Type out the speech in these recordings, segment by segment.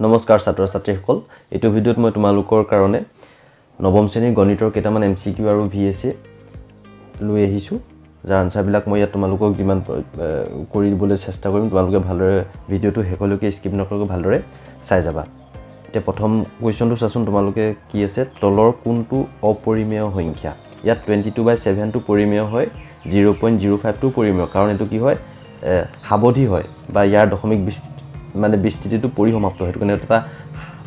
নমস্কাৰ ছাত্ৰ ছাত্ৰীসকল এইটো ভিডিঅ'ত মই তোমালোকৰ কাৰণে নৱম শ্ৰেণীৰ গণিতৰ কেইটামান এম চি কিউ আৰু ভি এ লৈ আহিছোঁ। যাৰ আনচাৰবিলাক মই ইয়াত তোমালোকক যিমান কৰি দিবলৈ চেষ্টা কৰিম তোমালোকে ভালদৰে ভিডিঅ'টো শেষলৈকে স্কিপ নকৰাকৈ ভালদৰে চাই যাবা। এতিয়া প্ৰথম কুৱেশ্যনটো চাচোন তোমালোকে কি আছে? তলৰ কোনটো অপৰিমেয় সংখ্যা? ইয়াত টুৱেণ্টি টু বাই ছেভেনটো পৰিমেয় হয় জিৰ' পইণ্ট জিৰ' ফাইভটো পৰিমেয়। কাৰণ এইটো কি হয়? সাৱধি হয় বা ইয়াৰ দশমিক বিস্তৃতি মানে বিস্তৃতিটো পৰিসমাপ্ত সেইটো কাৰণে এটা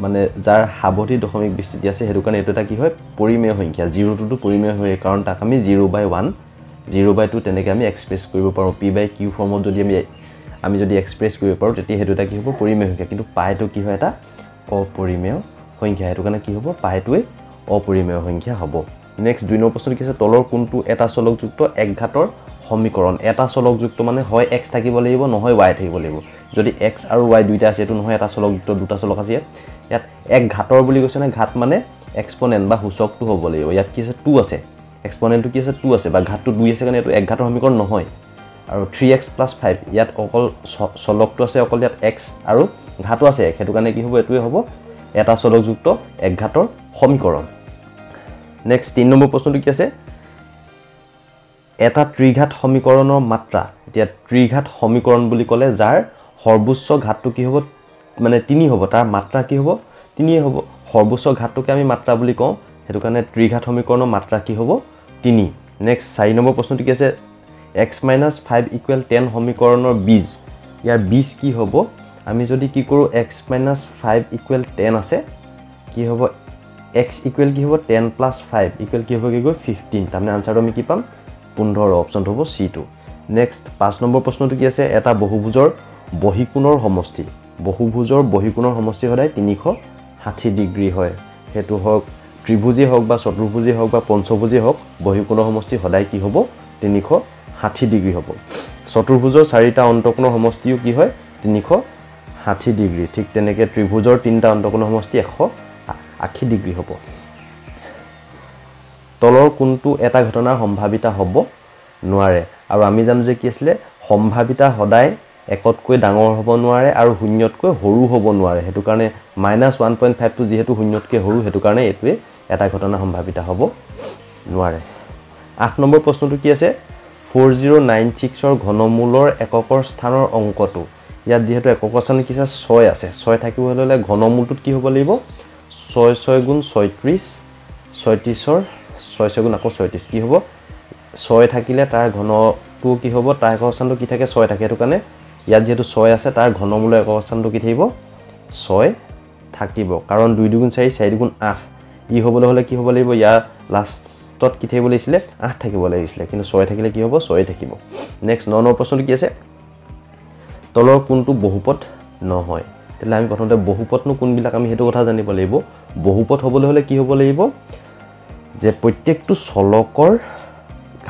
মানে যাৰ সাৱধি দশমিক বিস্তৃতি আছে সেইটো কাৰণে এইটো এটা কি হয় পৰিমেয় সংখ্যা জিৰ'টোতো পৰিমেয় হয় কাৰণ তাক আমি zero' by one zero' by two তেনেকৈ আমি এক্সপ্ৰেছ কৰিব পাৰোঁ। পি বাই কিউ ফৰ্মত যদি আমি আমি যদি এক্সপ্ৰেছ কৰিব পাৰোঁ তেতিয়া সেইটো এটা কি হ'ব পৰিমেয় সংখ্যা। কিন্তু পাইটো কি হয় এটা অপৰিমেয় সংখ্যা সেইটো কাৰণে কি হ'ব পাইটোৱে অপৰিমেয় সংখ্যা হ'ব। নেক্সট দুই নম্বৰ প্ৰশ্নটো কি আছে তলৰ কোনটো এটা চলকযুক্ত একঘাতৰ সমীকৰণ। এটা চলকযুক্ত মানে হয় এক্স থাকিব লাগিব নহয় ৱাই থাকিব লাগিব। যদি এক্স আৰু ৱাই দুইটা আছে এইটো নহয় এটা চলকযুক্ত দুটা চলক আছে ইয়াত। ইয়াত এক ঘাতৰ বুলি কৈছে নে ঘাত মানে এক্সপনেণ্ট বা সূচকটো হ'ব লাগিব। ইয়াত কি আছে? টু আছে। এক্সপনেণ্টটো কি আছে? টু আছে। বা ঘাতটো দুই আছে কাৰণে এইটো এক ঘাতৰ সমীকৰণ নহয়। আৰু থ্ৰী এক্স প্লাছ ফাইভ ইয়াত অকল চলকটো আছে অকল ইয়াত এক্স আৰু ঘাটো আছে এক। সেইটো কাৰণে কি হ'ব? এইটোৱে হ'ব এটা চলকযুক্ত একঘাতৰ সমীকৰণ। নেক্সট তিনি নম্বৰ প্ৰশ্নটো কি আছে? এটা ত্ৰিঘাত সমীকৰণৰ মাত্ৰা। এতিয়া ত্ৰিঘাত সমীকৰণ বুলি ক'লে যাৰ সৰ্বোচ্চ ঘাতটো কি হ'ব? মানে তিনি হ'ব। তাৰ মাত্ৰা কি হ'ব? তিনিয়ে হ'ব। সৰ্বোচ্চ ঘাতটোকে আমি মাত্ৰা বুলি কওঁ। সেইটো কাৰণে ত্ৰিঘাত সমীকৰণৰ মাত্ৰা কি হ'ব? তিনি। নেক্সট চাৰি নম্বৰ প্ৰশ্নটো কি আছে? X minus five equal ten সমীকৰণৰ বীজ। ইয়াৰ বীজ কি হ'ব? আমি যদি কি কৰোঁ x minus five equal ten আছে কি হ'ব? এক্স ইকুৱেল কি হ'ব? টেন প্লাছ ফাইভ ইকুৱেল কি হ'ব? কি গৈ ফিফটিন তাৰমানে আনচাৰটো আমি কি পাম? পোন্ধৰ অপশ্যনটো হ'ব চিটো। নেক্সট পাঁচ নম্বৰ প্ৰশ্নটো কি আছে? এটা বহুভুজৰ বহিকোণৰ সমষ্টি। বহুভুজৰ বহিকোণৰ সমষ্টি সদায় তিনিশ ষাঠি ডিগ্ৰী হয়। সেইটো হওক ত্ৰিভুজেই হওক বা চতুৰ্ভুজেই হওক বা পঞ্চভুজেই হওক বহিকোণৰ সমষ্টি সদায় কি হ'ব? তিনিশ ষাঠি ডিগ্ৰী হ'ব। চতুৰ্ভুজৰ চাৰিটা অন্তকোণৰ সমষ্টিও কি হয়? তিনিশ ষাঠি ডিগ্ৰী। ঠিক তেনেকৈ ত্ৰিভুজৰ তিনিটা অন্তকোণৰ সমষ্টি এশ আশী ডিগ্ৰী হ'ব। তলৰ কোনটো এটা ঘটনাৰ সম্ভাৱিতা হ'ব নোৱাৰে। আৰু আমি জানো যে কি আছিলে? সম্ভাৱিতা সদায় একতকৈ ডাঙৰ হ'ব নোৱাৰে আৰু শূন্যতকৈ সৰু হ'ব নোৱাৰে। সেইটো কাৰণে মাইনাছ ওৱান পইণ্ট ফাইভটো যিহেতু শূন্যতকৈ সৰু সেইটো কাৰণে এইটোৱে এটা ঘটনাৰ সম্ভাৱিতা হ'ব নোৱাৰে। আঠ নম্বৰ প্ৰশ্নটো কি আছে? ফ'ৰ জিৰ' নাইন ছিক্সৰ ঘনমূলৰ এককৰ স্থানৰ অংকটো। ইয়াত যিহেতু এককৰ স্থান কি আছে ছয় আছে। ছয় থাকিবলৈ হ'লে ঘনমূলটোত কি হ'ব লাগিব? ছয় ছয় গুণ ছয়ত্ৰিছ ছয়ত্ৰিছৰ ছয় ছয় গুণ আকৌ ছয়ত্ৰিছ কি হ'ব? ছয় থাকিলে তাৰ ঘনটো কি হ'ব? তাৰ একক স্থানটো কি থাকে? ছয় থাকে। সেইটো কাৰণে ইয়াত যিহেতু ছয় আছে তাৰ ঘনমূলৰ একক স্থানটো কি থাকিব? ছয় থাকিব। কাৰণ দুই দুগুণ চাৰি চাৰি দুগুণ আঠ। ই হ'বলৈ হ'লে কি হ'ব লাগিব? ইয়াৰ লাষ্টত কি থাকিব লাগিছিলে? আঠ থাকিব লাগিছিলে। কিন্তু ছয় থাকিলে কি হ'ব? ছয় থাকিব। নেক্সট ন নম্বৰ প্ৰশ্নটো কি আছে? তলৰ কোনটো বহুপদ নহয়। তেতিয়াহ'লে আমি প্ৰথমতে বহুপদনো কোনবিলাক আমি সেইটো কথা জানিব লাগিব। বহুপদ হ'বলৈ হ'লে কি হ'ব লাগিব? যে প্ৰত্যেকটো চলকৰ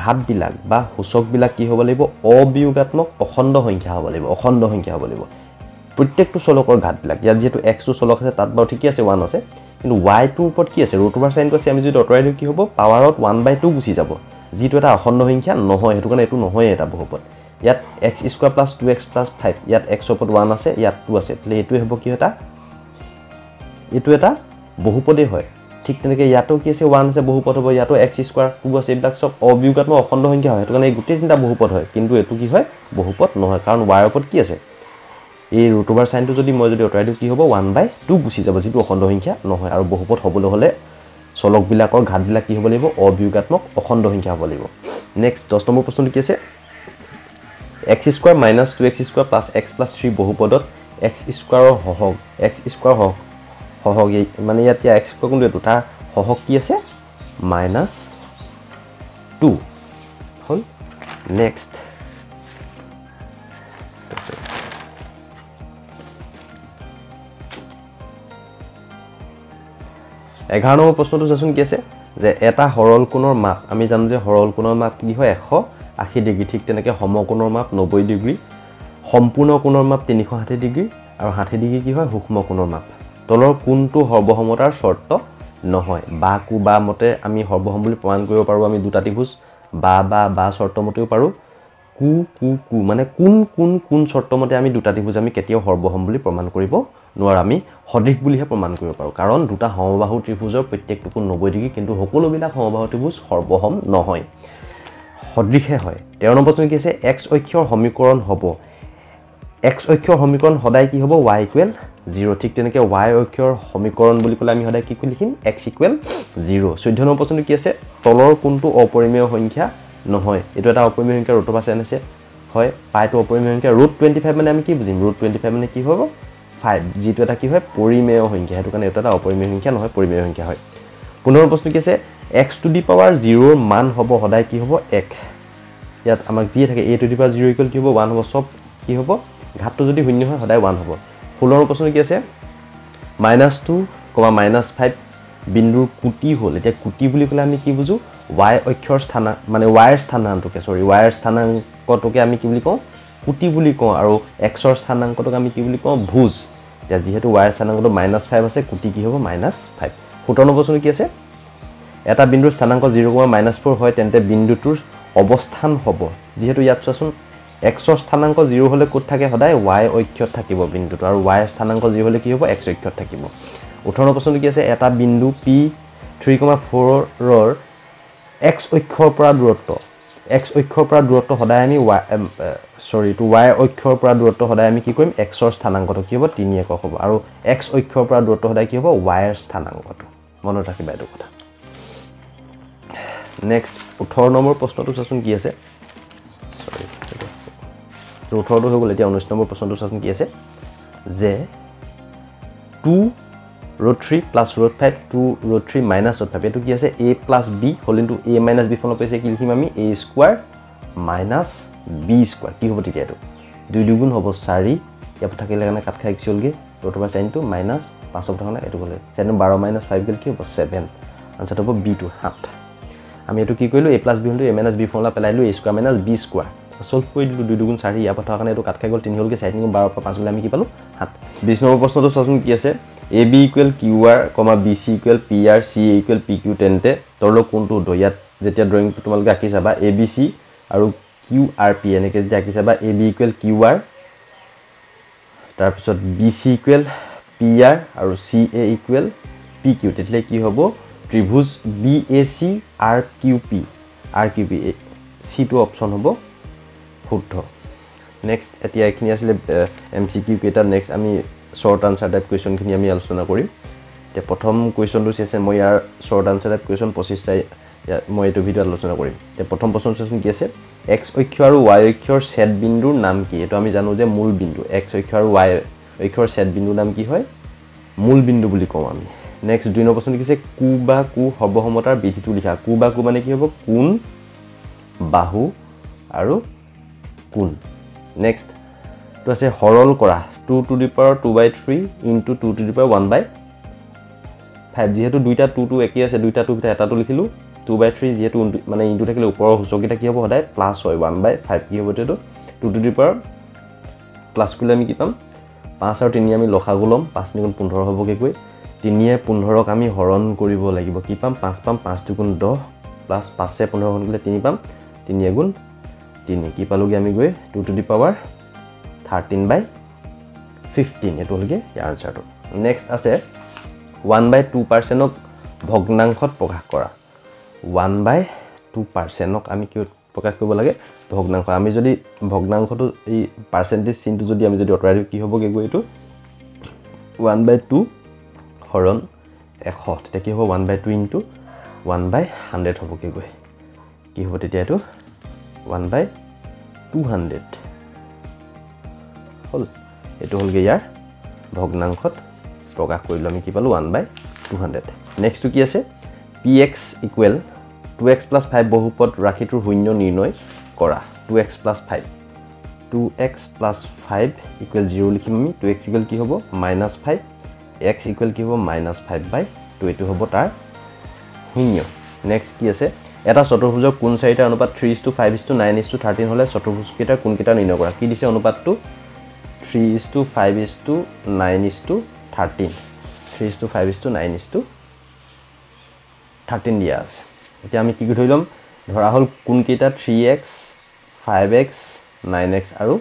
ঘাতবিলাক বা সূচকবিলাক কি হ'ব লাগিব? অবিয়োগাত্মক অখণ্ড সংখ্যা হ'ব লাগিব অখণ্ড সংখ্যা হ'ব লাগিব। প্ৰত্যেকটো চলকৰ ঘাতবিলাক ইয়াত যিহেতু এক্সটো চলক আছে তাত বাৰু ঠিকেই আছে ওৱান আছে। কিন্তু ৱাইটোৰ ওপৰত কি আছে? ৰুট অভাৰ চাইনটো আছে আমি যদি আঁতৰাই দিওঁ কি হ'ব? পাৱাৰত ওৱান বাই টু গুচি যাব। যিটো এটা অখণ্ড সংখ্যা নহয় সেইটো কাৰণে এইটো নহয়েই এটা বহুপদ ইয়াত x square plus two x plus five ইয়াত এক্সৰ ওপৰত ওৱান আছে ইয়াত টু আছে। এইটোৱে হ'ব কি এটা এইটো এটা বহুপদেই হয়। ঠিক তেনেকৈ ইয়াতো কি আছে ওৱান আছে বহুপদ হ'ব ইয়াতো এক্স স্কোৱাৰ টু আছে এইবিলাক চব অবিয়োগাত্মক অখণ্ড সংখ্যা হয়। সেইটো কাৰণে এই গোটেই তিনিটা বহুপদ হয়। কিন্তু এইটো কি হয় বহুপদ নহয় কাৰণ ৱাইৰ ওপৰত কি আছে? এই ৰুট অভাৰ চাইনটো যদি মই যদি আঁতৰাই দিওঁ কি হ'ব? ওৱান বাই টু গুচি যাব যিটো অখণ্ড সংখ্যা নহয়। আৰু বহুপদ হ'বলৈ হ'লে চলকবিলাকৰ ঘাতবিলাক কি হ'ব লাগিব? অবিয়োগাত্মক অখণ্ড সংখ্যা হ'ব লাগিব। নেক্সট দহ নম্বৰ প্ৰশ্নটো কি আছে? X square minus two x square plus x plus three বহুপদত x স্কোৱাৰৰ সহগ এক্স স্কোৱাৰ সহগ এই মানে ইয়াত এতিয়া এক্স স্কোৱাৰ কোনটো এইটো? তাৰ সহগ কি আছে মাইনাছ টু হ'ল নেক্সট এঘাৰ নম্বৰ প্ৰশ্নটো চাচোন কি আছে? যে এটা সৰল কোণৰ মাপ আমি জানো যে সৰল কোণৰ মাপ কি হয়? এশ আশী ডিগ্ৰী ঠিক তেনেকৈ সমকোণৰ মাপ নব্বৈ ডিগ্ৰী সম্পূৰ্ণ কোণৰ মাপ তিনিশ ষাঠি ডিগ্ৰী আৰু ষাঠি ডিগ্ৰী কি হয়? সূক্ষ্ম কোণৰ মাপ। তলৰ কোনটো সৰ্বসমতাৰ চৰ্ত নহয়? বা কু বা মতে আমি সৰ্বসম বুলি প্ৰমাণ কৰিব পাৰোঁ আমি দুটা ত্ৰিভুজ। বা বা বা চৰ্ত মতেও পাৰোঁ। কু কু কু মানে কোন কোন কোন চৰ্তমতে আমি দুটা ত্ৰিভুজ আমি কেতিয়াও সৰ্বসম বুলি প্ৰমাণ কৰিব নোৱাৰোঁ আমি সদৃশ বুলিহে প্ৰমাণ কৰিব পাৰোঁ। কাৰণ দুটা সমবাহু ত্ৰিভুজৰ প্ৰত্যেকটো কোণ নব্বৈ ডিগ্ৰী কিন্তু সকলোবিলাক সমবাহু ত্ৰিভুজ সৰ্বসম নহয়। সদৃশে হয়। তেৰ নম্বৰ প্ৰশ্ন কি আছে? এক্স অক্ষৰ সমীকৰণ হ'ব। এক্স অক্ষৰ সমীকৰণ সদায় কি হ'ব? ৱাই ইকুৱেল জিৰ' ঠিক তেনেকৈ ৱাই অক্ষৰ সমীকৰণ বুলি ক'লে আমি সদায় কি কৰি লিখিম? এক্স ইকুৱেল জিৰ' চৈধ্য নম্বৰ প্ৰশ্নটো কি আছে? তলৰ কোনটো অপৰিমেয় সংখ্যা নহয়? এইটো এটা অপৰিমেয় সংখ্যা ৰুটৰ পাছে আনিছে হয় পাইটো অপৰিমেয় সংখ্যা। ৰুট টুৱেণ্টি ফাইভ মানে আমি কি বুজিম? ৰুট টুৱেণ্টি ফাইভ মানে কি হ'ব? ফাইভ যিটো এটা কি হয়? পৰিমেয় সংখ্যা। সেইটো কাৰণে এইটো এটা অপৰিমেয় সংখ্যা নহয় পৰিমেয় সংখ্যা হয়। পোন্ধৰ প্ৰশ্ন কি আছে? এক্স টু দি পাৱাৰ জিৰ'ৰ মান হ'ব সদায় কি হ'ব? এক। ইয়াত আমাক যিয়ে থাকে a to the power zero' equal কি হ'ব? ওৱান হ'ব। চব কি হ'ব? ঘাতটো যদি শূন্য হয় সদায় ওৱান হ'ব। ষোল্লৰ প্ৰশ্ন কি আছে? Minus two comma minus five বিন্দুৰ কুটি হ'ল। এতিয়া কুটি বুলি ক'লে আমি কি বুজোঁ? ৱাই অক্ষৰ স্থানা মানে ৱাইৰ স্থানাংকটোকে চৰি ৱাইৰ স্থানাংকটোকে আমি কি বুলি কওঁ? কুটি বুলি কওঁ। আৰু এক্সৰ স্থানাংকটোক আমি কি বুলি কওঁ? ভোজ। এতিয়া যিহেতু ৱাইৰ স্থানাংকটো মাইনাছ ফাইভ আছে কুটি কি হ'ব? Minus five. সোতৰ নম্বৰ প্ৰশ্ন কি আছে? এটা বিন্দুৰ স্থানাংক জিৰ' কমা মাইনাছ ফ'ৰ হয় তেন্তে বিন্দুটোৰ অৱস্থান হ'ব। যিহেতু ইয়াত চোৱাচোন এক্সৰ স্থানাংক জিৰ' হ'লে ক'ত থাকে সদায়? ৱাই অক্ষত থাকিব বিন্দুটো। আৰু ৱাইৰ স্থানাংক জিৰ' হ'লে কি হ'ব? এক্স অক্ষত থাকিব। ওঠৰ প্ৰশ্নটো কি আছে? এটা বিন্দু পি থ্ৰী কমা ফ'ৰৰ এক্স অক্ষৰ পৰা দূৰত্ব। এক্স অক্ষৰ পৰা দূৰত্ব সদায় আমি ৱাই চৰি টু ৱাই অক্ষৰ পৰা দূৰত্ব সদায় আমি কি কৰিম? এক্সৰ স্থানাংকটো কি হ'ব? তিনি একক হ'ব। আৰু এক্স অক্ষৰ পৰা দূৰত্ব সদায় কি হ'ব? ৱাইৰ স্থানাংকটো। মনত ৰাখিবা এইটো কথা। নেক্সট ওঠৰ নম্বৰ প্ৰশ্নটো চাচোন কি আছে? ওঠৰটো হৈ গ'ল এতিয়া ঊনৈছ নম্বৰ প্ৰশ্নটো চাচোন কি আছে? যে two root three plus root five two root three minus root five এইটো কি আছে? এ প্লাছ বি হ'ল ইনটু এ মাইনাছ বি ফলত পাইছে কি লিখিম আমি? A square minus B square কি হ'ব তেতিয়া এইটো? দুই দুগুণ হ'ব চাৰি ইয়াৰ পৰা থাকিলে কাৰণে কাট খাই হ'লগৈ ৰোডৰ পৰা চাইনটো মাইনাছ পাঁচৰ পৰা এইটো গ'লে চাইনটো বাৰ মাইনাছ ফাইভ গ'ল কি হ'ব? ছেভেন আনচাৰটো হ'ব বি টু সাত আমি এইটো কি কৰিলোঁ? এ প্লাছ বি হ'লটো এ মাইনাছ বি ফৰ্মুলা পেলাই দিলোঁ A square minus B square solve কৰি দিলোঁ দুই দুগুণ চাৰি ইয়াৰ পৰা থকা কাৰণে এইটো কাট খাই গ'ল তিনি হ'লগৈ চাৰি তিনি বাৰৰ পৰা পাঁচ গ'লে আমি কি পালোঁ? সাত। বিছ নম্বৰ প্ৰশ্নটো চোৱাচোন কি আছে? A B equal Q R comma B C equal P R C A equal P Q তেন্তে তলৰ কোনটো শুদ্ধ ইয়াত যেতিয়া ড্ৰয়িংটো তোমালোকে আঁকি চাবা এ বি চি আৰু কিউ আৰ পি এনেকৈ যেতিয়া আঁকি চাবা A B equal Q R তাৰপিছত B C equal P R আৰু C A equal P Q তেতিয়াহ'লে কি হ'ব? ত্ৰিভুজ B A C R Q P R Q P চিটো option হ'ব শুদ্ধ। নেক্সট এতিয়া এইখিনি আছিলে এম চি কিউ কেইটা নেক্সট আমি শ্বৰ্ট আনচাৰ টাইপ কুৱেশ্যনখিনি আমি আলোচনা কৰিম। এতিয়া প্ৰথম কুৱেশ্যনটো চাইছে মই ইয়াৰ শ্বৰ্ট আনচাৰ টাইপ কুৱেশ্যন পঁচিছটা মই এইটো ভিডিঅ'ত আলোচনা কৰিম। এতিয়া প্ৰথম প্ৰশ্ন চোৱাচোন কি আছে? এক্স অক্ষ আৰু ৱাই অক্ষৰ ছেট বিন্দুৰ নাম কি? এইটো আমি জানো যে মূল বিন্দু। এক্স অক্ষ আৰু ৱাই অক্ষৰ ছেট বিন্দুৰ নাম কি হয়? মূল বিন্দু বুলি কওঁ আমি। নেক্সট দুই নম্বৰ প্ৰশ্ন আছে? কু বা কু সৰ্বসমতাৰ বিধিটো লিখা। কু বা কু মানে কি হ'ব? কোন? বাহু আৰু কোন? নেক্সট এইটো আছে সৰল কৰা। Two to the power two by three into two to the power one by five যিহেতু দুইটা টু টু একেই আছে দুইটা টু ভিতৰত এটাটো লিখিলোঁ। টু বাই থ্ৰী যিহেতু মানে ইনটু থাকিলে ওপৰৰ সূচককেইটা কি হ'ব সদায়? প্লাছ হয় ওৱান বাই ফাইভ কি হ'ব এইটো two to the power plus কৰিলে আমি কি পাম? পাঁচ আৰু তিনি আমি লখাগু ল'ম। পাঁচ দুগুণ পোন্ধৰ হ'বগৈ গৈ। তিনিয়ে পোন্ধৰক আমি হৰণ কৰিব লাগিব। কি পাম? পাঁচ পাম পাঁচ দুগুণ দহ প্লাছ পাঁচে পোন্ধৰ হৰণ কৰিলে তিনি পাম। তিনি এগুণ তিনি কি পালোঁগৈ আমি গৈ? Two to the power thirteen by fifteen এইটো হ'লগৈ ইয়াৰ আনচাৰটো নেক্সট আছে ওৱান বাই টু পাৰ্চেণ্টক ভগ্নাংশত প্ৰকাশ কৰা। ওৱান বাই টু পাৰ্চেণ্টক আমি কি প্ৰকাশ কৰিব লাগে? ভগ্নাংশ। আমি যদি ভগ্নাংশটো এই পাৰ্চেণ্টেজ চিনটো যদি আমি যদি আঁতৰাই দিওঁ কি হ'বগৈ গৈ এইটো? ওৱান বাই টু হৰণ এশ। তেতিয়া কি হ'ব? One by two into one by hundred হ'বগৈ গৈ। কি হ'ব তেতিয়া এইটো? ওৱান বাই টু হাণ্ড্ৰেড হ'ল। এইটো হ'লগৈ ইয়াৰ ভগ্নাংশত প্ৰকাশ কৰিলোঁ আমি কি পালোঁ? ওৱান বাই টু হাণ্ড্ৰেড নেক্সটটো কি আছে? P x equal two x plus five বহুপদ ৰাশিটোৰ শূন্য নিৰ্ণয় কৰা। Two x plus five two x plus five equal zero' লিখিম আমি। টু এক্স ইকুৱেল কি হ'ব? মাইনাছ ফাইভ এক্স ইকুৱেল কি হ'ব? মাইনাছ ফাইভ বাই টু এইটো হ'ব তাৰ শূন্য। নেক্সট কি আছে? এটা চতুৰ্ভুজৰ কোন চাৰিটা অনুপাত three is to five is to nine is to thirteen হ'লে চতুৰ্ভুজকেইটাৰ কোনকেইটা নিৰ্ণয় কৰা? কি দিছে অনুপাতটো? Three is to five is to nine is to thirteen three is to five is to nine is to thirteen দিয়া আছে। এতিয়া আমি কি কৰি ধৰি ল'ম? ধৰা হ'ল কোনকেইটা three x five x nine x আৰু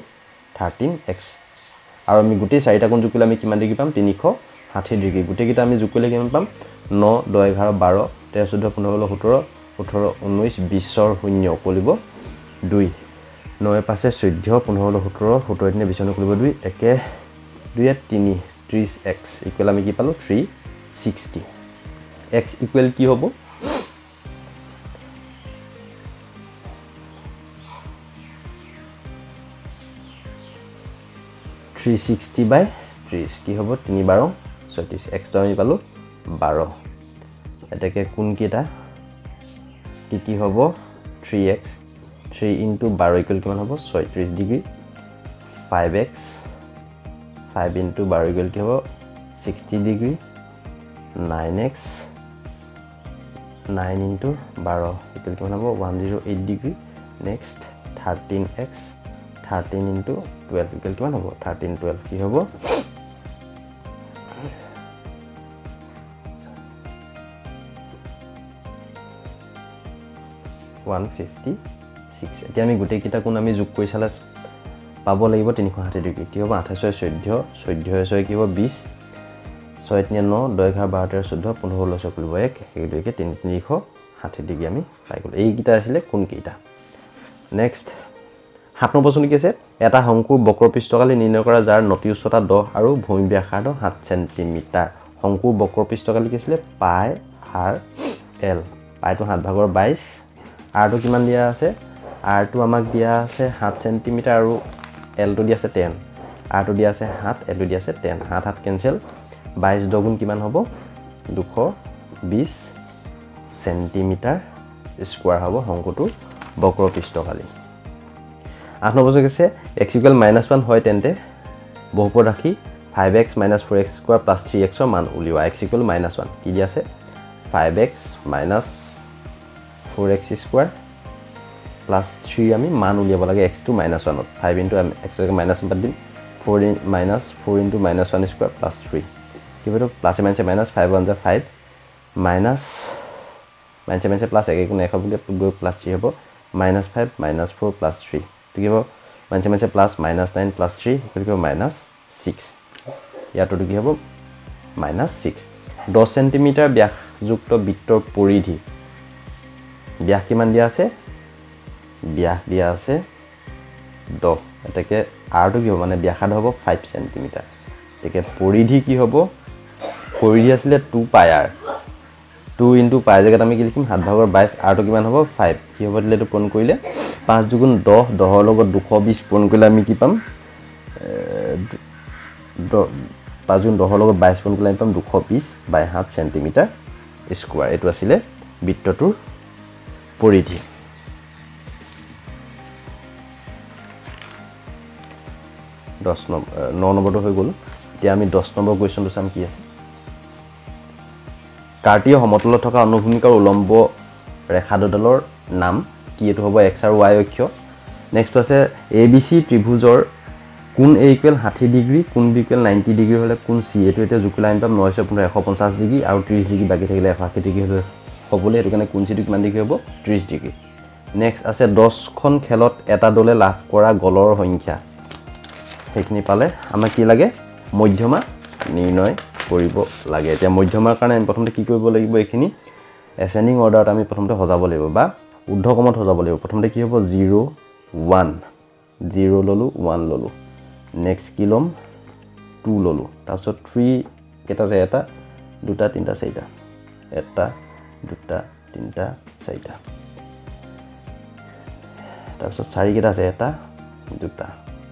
থাৰ্টিন এক্স আৰু আমি গোটেই চাৰিটা কোণ কৰিলে আমি কিমান ডিগ্ৰী পাম? তিনিশ ষাঠি ডিগ্ৰী। গোটেইকেইটা আমি কৰিলে কিমান পাম? ন দহ এঘাৰ বাৰ তেৰ চৈধ্য পোন্ধৰ ষোল্ল সোতৰ ওঠৰ ঊনৈছ বিছৰ শূন্য উকলিব দুই। নয়ে পাঁচে চৈধ্য পোন্ধৰ সোতৰ সোতৰ তিনি বিছ উকলিব দুই। একে দুয়ে তিনি ত্ৰিছ এক্স ইকুৱেল আমি কি পালোঁ? Three sixty. এক্স ইকুৱেল কি হ'ব? থ্ৰী ছিক্সটি বাই ত্ৰিছ কি হ'ব? তিনি বাৰ ছয়ত্ৰিছ এক্সটো আমি পালোঁ বাৰ। এতেকে কোনকেইটা কি কি হ'ব? থ্ৰী এক্স থ্ৰী ইনটু বাৰ ইকুৱেল কিমান হ'ব? ছয়ত্ৰিছ degree. Five x five into বাৰ ইকুৱেল কি হ'ব? Sixty degree. Nine x nine into বাৰ। ইকুৱেল কিমান হ'ব? One zero' eight degree. Next thirteen x thirteen into twelve equal কিমান হ'ব? থাৰ্টিন টুৱেল্ভ কি হ'ব? ওৱান ফিফটি ছিক্স এতিয়া আমি গোটেইকেইটা কোণ আমি যোগ কৰি চালে পাব লাগিব তিনিশ ষাঠি ডিগ্ৰী। কি হ'ব? আঠাইছ চৈধ্য চৈধ্য ছয় কি হ'ব? বিছ। ছয় তিনি ন দহ এঘাৰ বাৰ তেৰ চৈধ্য পোন্ধৰ ষোল্ল ছয় কৰিব এক সেইটোকে তিনি তিনিশ ষাঠি ডিগ্ৰী আমি পাই গ'লোঁ। এইকেইটা আছিলে কোনকেইটা? নেক্সট সাত নম্বৰ প্ৰশ্ন কি আছে? এটা শংকুৰ বক্ৰপৃষ্ঠকালি নিৰ্ণয় কৰা যাৰ নতি উচ্চতা দহ আৰু ভূমি ব্যাসাৰ্ধ সাত চেণ্টিমিটাৰ। শংকুৰ বক্ৰপৃষ্ঠকালি কি আছিলে? পাই আৰ এল। পাইটো সাত ভাগৰ বাইছ আৰটো কিমান দিয়া আছে? আৰটো আমাক দিয়া আছে সাত চেণ্টিমিটাৰ আৰু এলটো দিয়া আছে টেন আৰটো দিয়া আছে সাত এলটো দিয়া আছে টেন সাত সাত কেঞ্চেল বাইছ দগুণ কিমান হ'ব? দুশ বিছ চেণ্টিমিটাৰ স্কোৱাৰ হ'ব শংকুটোৰ বক্ৰপৃষ্ঠকালি আঠ নম্বৰ কৈছে এক্স ইকুৱেল মাইনাছ ওৱান হয় তেন্তে বহুপদ ৰাখি five x minus four x square plus three এক্সৰ মান উলিওৱা। এক্স ইকুৱেল মাইনাছ ওৱান কি দি আছে? Five x minus four x square plus three আমি মান উলিয়াব লাগে এক্স টু মাইনাছ ওৱানত ফাইভ ইণ্টু আমি এক্সলৈকে মাইনাছ বাদ দিম। Four in minus four into minus one square plus three কি হ'ব প্লাছে মাইনাছে minus five one J five minus মাইনাছে মাইনাছে প্লাছ এক একো এশ বুলি গৈ প্লাছ থ্ৰী হ'ব। Minus five minus four plus three কি হ'ব? মাইনাছে মাইনাছে plus minus nine plus three কি হ'ব? মাইনাছ ছিক্স ইয়াতোতো কি হ'ব? মাইনাছ ছিক্স দহ চেণ্টিমিটাৰ ব্যাসযুক্ত বৃত্তৰ পৰিধি। ব্যাস কিমান দিয়া আছে ব্যাস দিয়া আছে দহ এতেকে আৰটো কি হ'ব মানে ব্যাসাৰ্ধ হ'ব ফাইভ চেণ্টিমিটাৰ গতিকে পৰিধি কি হ'ব পৰিধি আছিলে টু পাই আৰ টু ইনটু পাই জেগাত আমি কি লিখিম সাত ভাগৰ বাইছ আৰটো কিমান হ'ব ফাইভ কি হ'ব দিলে এইটো পূৰণ কৰিলে পাঁচ দুগুণ দহ দহৰ লগত দুশ বিছ পূৰণ কৰিলে আমি কি পাম পাঁচ দুগুণ দহৰ লগত বাইছ পূৰণ কৰিলে আমি পাম দুশ বিছ বাই সাত চেণ্টিমিটাৰ স্কোৱাৰ এইটো আছিলে বৃত্তটোৰ পৰিধি দহ নম্বৰ ন নম্বৰটো হৈ গ'ল। এতিয়া আমি দহ নম্বৰ কুৱেশ্যনটো চাম কি আছে। কাৰ্টীয় সমতলত থকা অনুভূমিকাৰ উলম্ব ৰেখা দুডালৰ নাম কি? এইটো হ'ব এক্স আৰু ৱাই অক্ষ। নেক্সটটো আছে এ বি চি ত্ৰিভুজৰ কোন এ ইকুৱেল ষাঠি ডিগ্ৰী কোন বি ইকুৱেল নাইণ্টি ডিগ্ৰী হ'লে কোন চি এইটো এতিয়া জুকিলে আমি পাম নশ পোন্ধৰ এশ পঞ্চাছ ডিগ্ৰী আৰু ত্ৰিছ ডিগ্ৰী বাকী থাকিলে এশ আশী ডিগ্ৰী হ'লে হ'বলৈ সেইটো কাৰণে কোন চিটো কিমান ডিগ্ৰী হ'ব? ত্ৰিছ ডিগ্ৰী। নেক্সট আছে দহখন খেলত এটা দলে লাভ কৰা গলৰ সংখ্যা। সেইখিনি পালে আমাক কি লাগে? মধ্যমা নিৰ্ণয় কৰিব লাগে। এতিয়া মধ্যমাৰ কাৰণে আমি প্ৰথমতে কি কৰিব লাগিব এইখিনি? এচেণ্ডিং অৰ্ডাৰত আমি প্ৰথমতে সজাব লাগিব বা ঊৰ্ধক্ৰমত সজাব লাগিব। প্ৰথমতে কি হ'ব? জিৰ' ওৱান জিৰ' ল'লোঁ ওৱান ল'লোঁ। নেক্সট কি ল'ম? টু ল'লোঁ। তাৰপিছত থ্ৰী কেইটা আছে এটা? দুটা তিনিটা চাৰিটা। এটা দুটা তিনিটা চাৰিটা। তাৰপিছত চাৰিকেইটা আছে এটা দুটা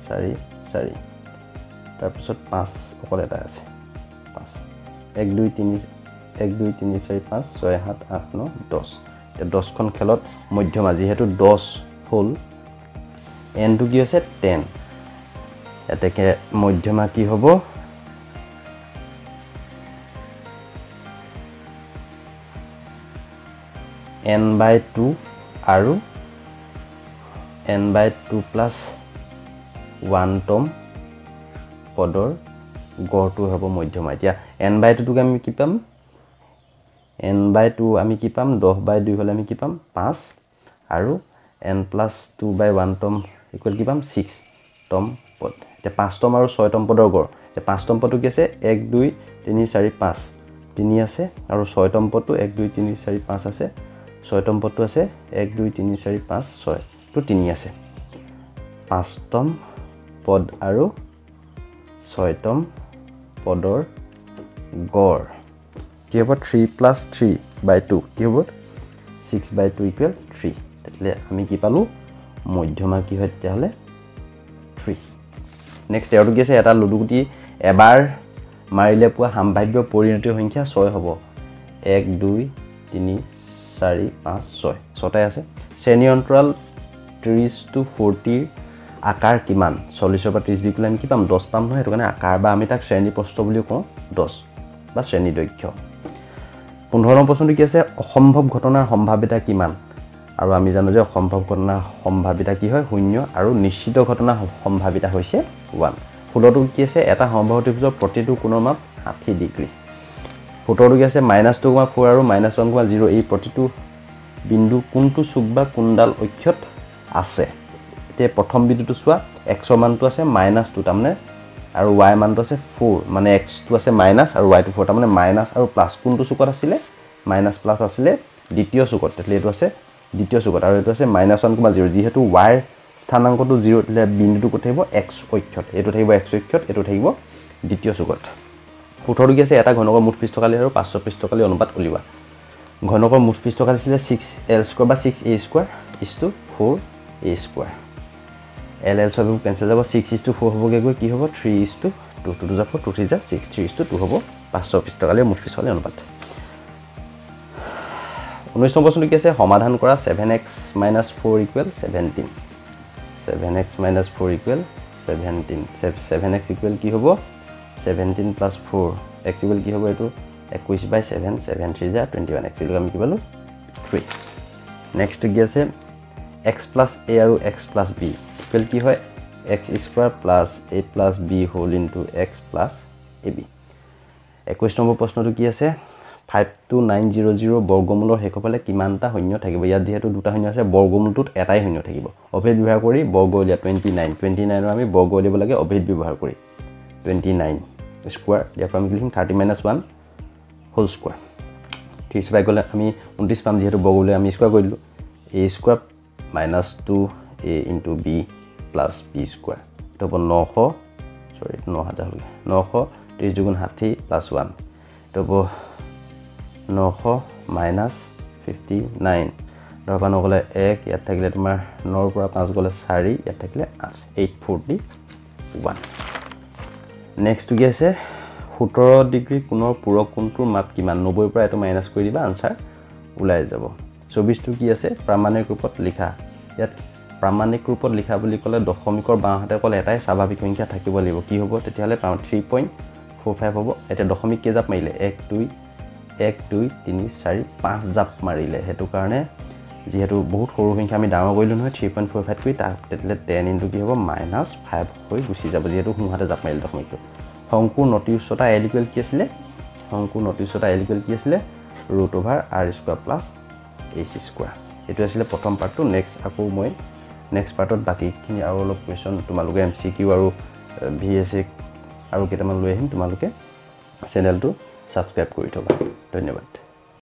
চাৰি চাৰি। তাৰপিছত পাঁচ অকল এটা আছে। পাঁচ। এক দুই তিনি এক দুই তিনি চাৰি পাঁচ ছয় সাত আঠ ন দহ। এতিয়া দহখন খেলত মধ্যমা যিহেতু দহ হ'ল। এনটো কি হৈছে? টেন এতেকে মধ্যমা কি হ'ব? এন বাই টু আৰু এন বাই টু প্লাছ ওৱানতম পদৰ গড়টো হ'ব মধ্যমা। এতিয়া এন বাই টুটোক আমি কি পাম? এন বাই টু আমি কি পাম? দহ বাই দুই হ'লে আমি কি পাম? পাঁচ। আৰু n plus two by one Tom equal কি পাম? ছিক্স টম পদ। এতিয়া পাঁচতম আৰু ছয়তম পদৰ গড়। এতিয়া পাঁচতম পদটো কি আছে? এক দুই তিনি চাৰি পাঁচ। তিনি আছে আৰু ছয়তম পদটো এক দুই তিনি চাৰি পাঁচ আছে। ছয়তম পদটো আছে এক দুই তিনি চাৰি পাঁচ ছয়টো তিনি আছে। পাঁচতম পদ আৰু ছয়তম পদৰ গড়। কি হ'ব? Three plus three by two কি হ'ব? Six by two equal three তেতিয়াহ'লে আমি কি পালোঁ? মধ্যমা কি হয়? তেতিয়াহ'লে থ্ৰী নেক্সট ইয়াৰটো কি আছে? এটা লুডুগুটি এবাৰ মাৰিলে পোৱা সাম্ভাৱ্য পৰিণতিৰ সংখ্যা ছয় হ'ব। এক দুই তিনি চাৰি পাঁচ ছয়। ছটাই আছে। শ্ৰেণী অন্তৰাল ত্ৰিছ টু ফৰ্টিৰ আকাৰ কিমান? চল্লিছৰ পৰা ত্ৰিছ বিকিলে আমি কি পাম? দহ পাম নহয় সেইটো কাৰণে আকাৰ বা আমি তাক শ্ৰেণী প্ৰস্থ বুলিও কওঁ দহ বা শ্ৰেণী দৈৰ্ঘ্য। পোন্ধৰ নম্বৰ প্ৰশ্নটো কি আছে? অসম্ভৱ ঘটনাৰ সম্ভাৱিতা কিমান? আৰু আমি জানো যে অসম্ভৱ ঘটনাৰ সম্ভাৱিতা কি হয়? শূন্য আৰু নিশ্চিত ঘটনাৰ সম্ভাৱিতা হৈছে ওৱান ষোল্লটো কি আছে? এটা সম্ভৱ প্ৰতিটো কোণৰ মাপ ষাঠি ডিগ্ৰী। সোতৰটো কি আছে মাইনাছ টু কমা ফ'ৰ আৰু মাইনাছ ওৱান কমা জিৰ' এই প্ৰতিটো বিন্দু কোনটো চুক বা কোনডাল অক্ষত আছে? এতিয়া প্ৰথম বিন্দুটো চোৱা এক্সৰ মানটো আছে মাইনাছ টু তাৰমানে আৰু ৱাই মানটো আছে ফ'ৰ মানে এক্সটো আছে মাইনাছ আৰু ৱাইটো ফ'ৰ তাৰমানে মাইনাছ আৰু প্লাছ কোনটো চুকত আছিলে? মাইনাছ প্লাছ আছিলে দ্বিতীয় চুকত তেতিয়াহ'লে এইটো আছে দ্বিতীয় চুকত আৰু এইটো আছে মাইনাছ ওৱান কমা জিৰ' যিহেতু ৱাইৰ স্থানাংকটো জিৰ' তেতিয়াহ'লে বিন্দুটো ক'ত থাকিব? এক্স অক্ষত এইটো থাকিব এক্স অক্ষত এইটো থাকিব দ্বিতীয় চুকত। কি আছে এটা ঘনকৰ মুঠ পৃষ্ঠকালি আৰু পাঁচশ পৃষ্ঠকালি অনুপাত উলিওৱা। ঘনকৰ মুঠ পৃষ্ঠকালি আছিলে ছিক্স এল স্কোৱাৰ বা six A square is to four A square L L চব কেঞ্চেল যাব ছিক্স ইজ টু ফ'ৰ হ'বগৈ গৈ কি হ'ব? Three is to two two two যাব টু থ্ৰী যা six three is to two two পাঁচশ পৃষ্ঠকালি মুঠ পৃষ্ঠকালি অনুপাত। ঊনৈছ নম্বৰ প্ৰশ্নটো কি আছে? সমাধান কৰা seven x minus four equal seventeen seven x minus four equal seventeen seven x equal কি হ'ব? Seventeen plus four x equal কি হ'ব এইটো? একৈছ বাই ছেভেন ছেভেন থ্ৰী যা টুৱেণ্টি ওৱান এক্স আমি কি পালোঁ? থ্ৰী নেক্সটটো কি আছে? এক্স প্লাছ এ আৰু এক্স প্লাছ বি ইকুৱেল কি হয়? X square plus A plus B whole into x plus A B একৈছ নম্বৰ প্ৰশ্নটো কি আছে? Five two nine zero' zero' বৰ্গমূলৰ শেষৰফালে কিমানটা শূন্য থাকিব? ইয়াত যিহেতু দুটা শূন্য আছে বৰ্গমূলটোত এটাই শূন্য থাকিব। অভেদ ব্যৱহাৰ কৰি বৰ্গ উলিয়া টুৱেণ্টি নাইন টুৱেণ্টি নাইনৰ আমি বৰ্গ উলিয়াব লাগে অভেদ ব্যৱহাৰ কৰি। টুৱেণ্টি নাইন স্কুৱাৰ ইয়াৰ পৰা আমি লিখিম thirty minus one whole square three square গ'লে আমি ঊনত্ৰিছ পাম যিহেতু উলিয়াই আমি স্কুৱাৰ কৰি দিলোঁ A square minus two A into B plus B square এইটো হ'ব নশ চৰি ন হাজাৰ হ'লগৈ নশ ত্ৰিছ দুগুণ ষাঠি প্লাছ ওৱান এইটো হ'ব নশ মাইনাছ ফিফটি নাইন পৰা নগ'লে এক ইয়াত থাকিলে তোমাৰ নৰ পৰা পাঁচ গ'লে চাৰি ইয়াত থাকিলে আঠ। এইট ফৰ্টি ওৱান নেক্সটটো কি আছে সোতৰ ডিগ্ৰী কোণৰ পূৰক কোণটোৰ মাপ কিমান? নব্বৈৰ পৰা এইটো মাইনাছ কৰি দিবা আনচাৰ ওলাই যাব। চৌবিছটো কি আছে? প্ৰামাণিক ৰূপত লিখা। ইয়াত প্ৰামাণিক ৰূপত লিখা বুলি ক'লে দশমিকৰ বাওঁহাতে অকল এটাই স্বাভাৱিক সংখ্যা থাকিব লাগিব। কি হ'ব? তেতিয়াহ'লে থ্ৰী পইণ্ট ফ'ৰ ফাইভ হ'ব। এতিয়া দশমিক কেইজাপ মাৰিলে? এক দুই এক দুই তিনি চাৰি পাঁচ জাপ মাৰিলে। সেইটো কাৰণে যিহেতু বহুত সৰু সংখ্যা আমি ডাঙৰ কৰিলোঁ নহয় থ্ৰী পইণ্ট ফ'ৰ ফাইভ কৰি তাক তেতিয়াহ'লে টেন ইনটু কি হ'ব মাইনাছ ফাইভ হৈ গুচি যাব যিহেতু সোঁহাতে জাপ মাৰিলে দশমিকটো শংকুৰ নতি উচ্চতা এল ইকুৱেল কি আছিলে? শংকুৰ নতি উচ্চতা এল ইকুৱেল কি আছিলে? Root over R square plus H square এইটো আছিলে প্ৰথম পাৰ্টটো নেক্সট আকৌ মই নেক্সট পাৰ্টত বাকীখিনি আৰু অলপ কুৱেশ্যন তোমালোকে এম চি কিউ আৰু ভি চিক আৰু কেইটামান লৈ আহিম তোমালোকে চেনেলটো ছাবস্ক্ৰাইব কৰি থ'বা। ধন্যবাদ।